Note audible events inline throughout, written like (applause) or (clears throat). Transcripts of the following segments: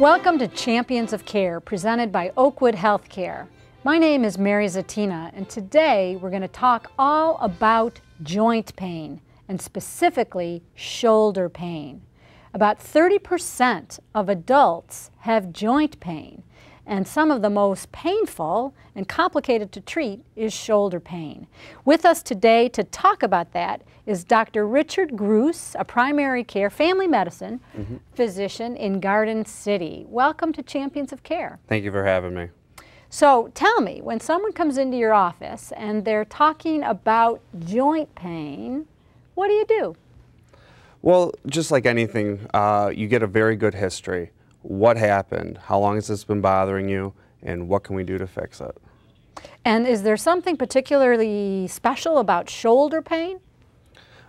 Welcome to Champions of Care, presented by Oakwood Healthcare. My name is Mary Zatina, and today we're going to talk all about joint pain, and specifically shoulder pain. About 30% of adults have joint pain, and some of the most painful and complicated to treat is shoulder pain. With us today to talk about that is Dr. Richard Gruz, a primary care family medicine mm -hmm. physician in Garden City. Welcome to Champions of Care. Thank you for having me. So tell me, when someone comes into your office and they're talking about joint pain, what do you do? Well, just like anything, uh, you get a very good history what happened, how long has this been bothering you, and what can we do to fix it. And is there something particularly special about shoulder pain?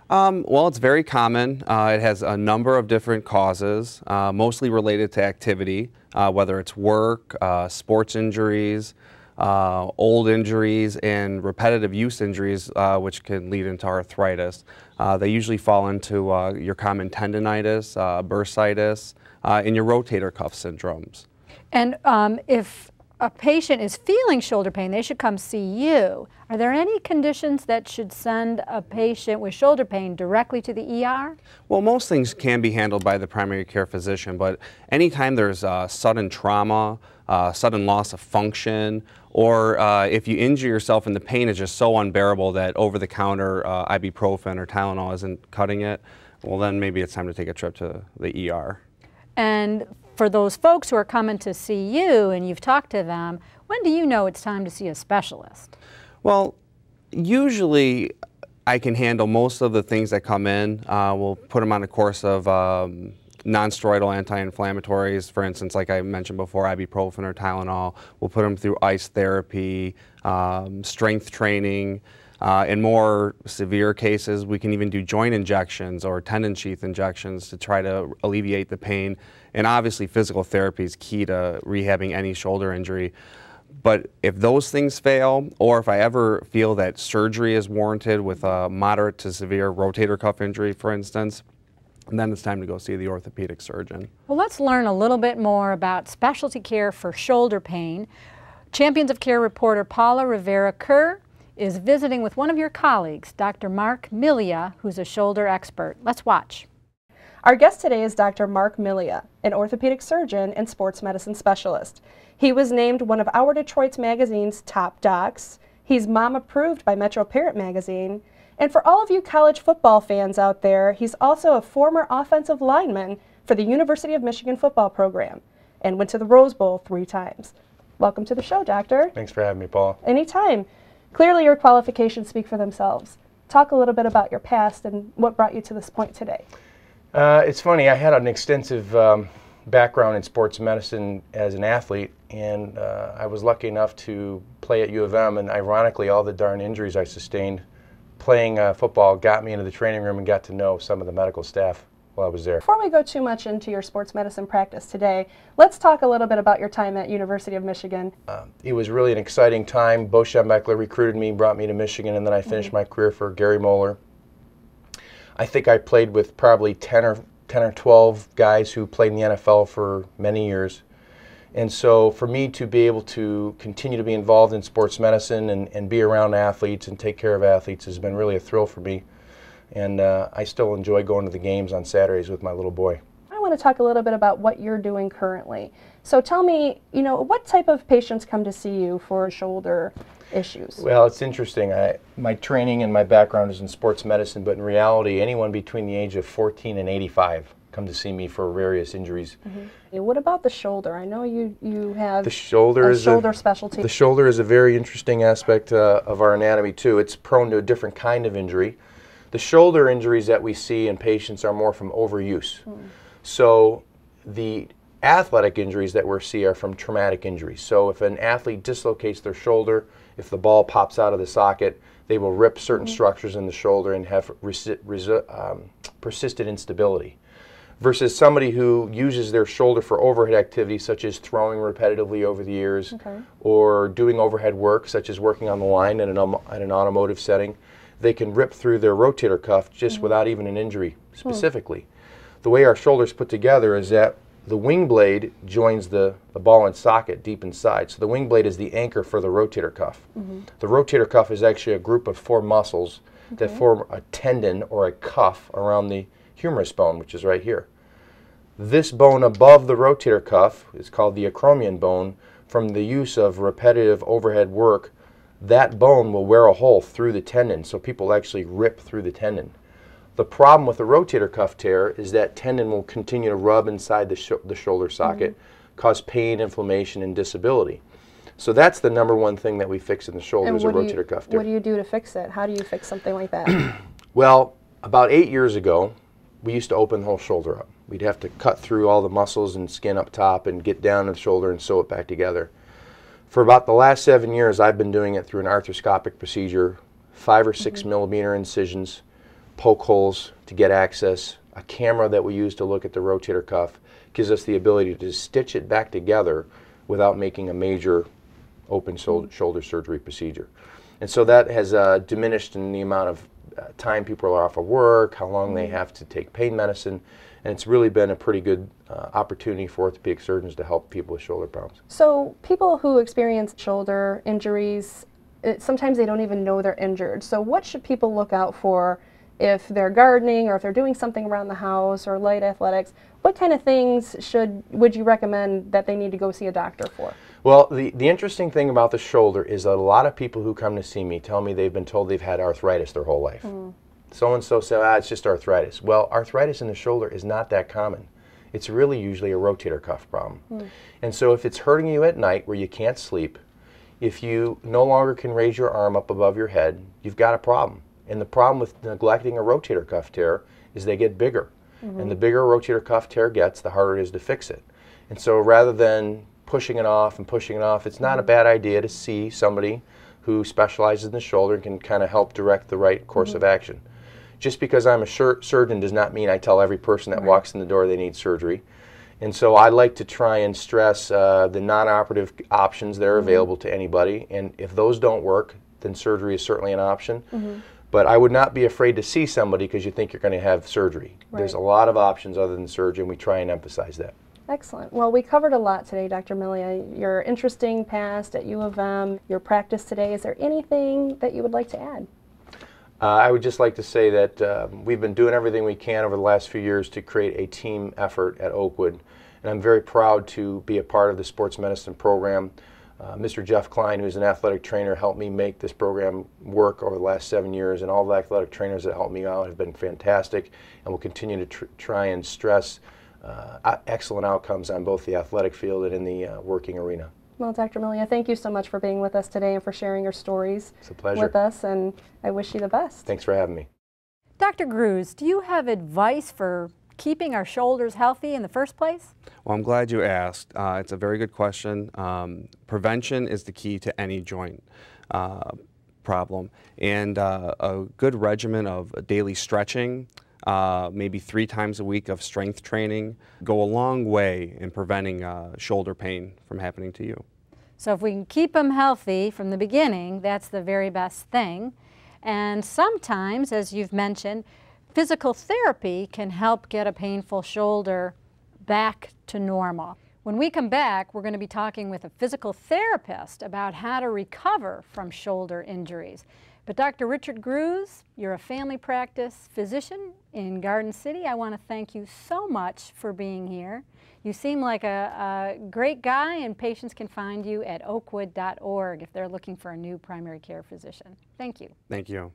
Um, well, it's very common. Uh, it has a number of different causes, uh, mostly related to activity, uh, whether it's work, uh, sports injuries, uh, old injuries, and repetitive use injuries, uh, which can lead into arthritis. they usually fall into your common tendonitis, bursitis, uh, in your rotator cuff syndromes. And um, if a patient is feeling shoulder pain, they should come see you. Are there any conditions that should send a patient with shoulder pain directly to the ER? Well, most things can be handled by the primary care physician, but anytime there's uh, sudden trauma, uh, sudden loss of function, or uh, if you injure yourself and the pain is just so unbearable that over-the-counter uh, ibuprofen or Tylenol isn't cutting it, well then maybe it's time to take a trip to the ER. And for those folks who are coming to see you and you've talked to them, when do you know it's time to see a specialist? Well, usually I can handle most of the things that come in. Uh, we'll put them on a course of um, non-steroidal anti-inflammatories, for instance, like I mentioned before, ibuprofen or Tylenol. We'll put them through ice therapy, um, strength training, uh, in more severe cases, we can even do joint injections or tendon sheath injections to try to alleviate the pain. And obviously, physical therapy is key to rehabbing any shoulder injury. But if those things fail, or if I ever feel that surgery is warranted with a moderate to severe rotator cuff injury, for instance, then it's time to go see the orthopedic surgeon. Well, let's learn a little bit more about specialty care for shoulder pain. Champions of Care reporter Paula Rivera Kerr is visiting with one of your colleagues, Dr. Mark Milia, who's a shoulder expert. Let's watch. Our guest today is Dr. Mark Milia, an orthopedic surgeon and sports medicine specialist. He was named one of Hour Detroit's magazine's top docs. He's mom approved by Metro Parent magazine. And for all of you college football fans out there, he's also a former offensive lineman for the University of Michigan football program and went to the Rose Bowl three times. Welcome to the show, Doctor. Thanks for having me, Paul. Anytime. Clearly, your qualifications speak for themselves. Talk a little bit about your past and what brought you to this point today. Uh, it's funny, I had an extensive um, background in sports medicine as an athlete, and uh, I was lucky enough to play at U of M, and ironically, all the darn injuries I sustained playing uh, football got me into the training room and got to know some of the medical staff while I was there. Before we go too much into your sports medicine practice today, let's talk a little bit about your time at University of Michigan. Uh, it was really an exciting time. Bo Schembechler recruited me, brought me to Michigan, and then I finished mm -hmm. my career for Gary Moeller. I think I played with probably 10 or 10 or 12 guys who played in the NFL for many years. And so for me to be able to continue to be involved in sports medicine and, and be around athletes and take care of athletes has been really a thrill for me and uh, I still enjoy going to the games on Saturdays with my little boy. I want to talk a little bit about what you're doing currently. So tell me, you know, what type of patients come to see you for shoulder issues? Well, it's interesting. I, my training and my background is in sports medicine, but in reality, anyone between the age of 14 and 85 come to see me for various injuries. Mm -hmm. What about the shoulder? I know you, you have the shoulder is shoulder a, specialty. The shoulder is a very interesting aspect uh, of our anatomy too. It's prone to a different kind of injury. The shoulder injuries that we see in patients are more from overuse. Mm. So the athletic injuries that we see are from traumatic injuries. So if an athlete dislocates their shoulder, if the ball pops out of the socket, they will rip certain mm. structures in the shoulder and have um, persistent instability. Versus somebody who uses their shoulder for overhead activities, such as throwing repetitively over the years, okay. or doing overhead work, such as working on the line in an, um, in an automotive setting they can rip through their rotator cuff just mm -hmm. without even an injury hmm. specifically. The way our shoulders put together is that the wing blade joins the, the ball and socket deep inside. So the wing blade is the anchor for the rotator cuff. The rotator cuff is actually a group of four muscles that form a tendon or a cuff around the humerus bone, which is right here. This bone above the rotator cuff is called the acromion bone. From the use of repetitive overhead work, that bone will wear a hole through the tendon, so people actually rip through the tendon. The problem with the rotator cuff tear is that tendon will continue to rub inside the, sho- the shoulder socket, mm-hmm. cause pain, inflammation, and disability. So that's the number one thing that we fix in the shoulder And is a rotator you, cuff tear. what do you do to fix it? How do you fix something like that? (clears throat) Well, about eight years ago, we used to open the whole shoulder up. We'd have to cut through all the muscles and skin up top and get down to the shoulder and sew it back together. For about the last seven years, I've been doing it through an arthroscopic procedure, five or 6 millimeter incisions, poke holes to get access, a camera that we use to look at the rotator cuff gives us the ability to stitch it back together without making a major open shoulder, shoulder surgery procedure. And so that has uh, diminished in the amount of uh, time people are off of work, how long they have to take pain medicine, and it's really been a pretty good uh, opportunity for orthopedic surgeons to help people with shoulder problems. so people who experience shoulder injuries, it, sometimes they don't even know they're injured. So what should people look out for if they're gardening or if they're doing something around the house or light athletics? What kind of things should would you recommend that they need to go see a doctor for? Well, the, the interesting thing about the shoulder is that a lot of people who come to see me tell me they've been told they've had arthritis their whole life. So and so said, ah, it's just arthritis. Well, arthritis in the shoulder is not that common. It's really usually a rotator cuff problem. Hmm. And so if it's hurting you at night where you can't sleep, if you no longer can raise your arm up above your head, you've got a problem. And the problem with neglecting a rotator cuff tear is they get bigger. Mm-hmm. And the bigger a rotator cuff tear gets, the harder it is to fix it. And so rather than pushing it off and pushing it off, it's not a mm-hmm. bad idea to see somebody who specializes in the shoulder and can kind of help direct the right course mm-hmm. of action. Just because I'm a sur- surgeon does not mean I tell every person that walks in the door they need surgery. And so I like to try and stress uh, the non operative options that are available to anybody. And if those don't work, then surgery is certainly an option. But I would not be afraid to see somebody because you think you're going to have surgery. There's a lot of options other than surgery, and we try and emphasize that. Excellent. Well, we covered a lot today, Dr. Milia. Your interesting past at U of M, your practice today. Is there anything that you would like to add? Uh, I would just like to say that um, we've been doing everything we can over the last few years to create a team effort at Oakwood, and I'm very proud to be a part of the sports medicine program. Uh, Mr. Jeff Klein, who's an athletic trainer, helped me make this program work over the last seven years, and all the athletic trainers that helped me out have been fantastic, and will continue to tr- try and stress uh, excellent outcomes on both the athletic field and in the uh, working arena. Well, Dr. Milia, thank you so much for being with us today and for sharing your stories It's a pleasure. with us, and I wish you the best. Thanks for having me. Dr. Gruz, do you have advice for keeping our shoulders healthy in the first place? Well, I'm glad you asked. Uh, it's a very good question. Um, prevention is the key to any joint uh, problem, and uh, a good regimen of daily stretching, uh, maybe three times a week of strength training, go a long way in preventing uh, shoulder pain from happening to you. So if we can keep them healthy from the beginning, that's the very best thing. And sometimes, as you've mentioned, physical therapy can help get a painful shoulder back to normal. When we come back, we're going to be talking with a physical therapist about how to recover from shoulder injuries. But Dr. Richard Gruz, you're a family practice physician in Garden City. I want to thank you so much for being here. You seem like a, a great guy, and patients can find you at oakwood.org if they're looking for a new primary care physician. Thank you. Thank you.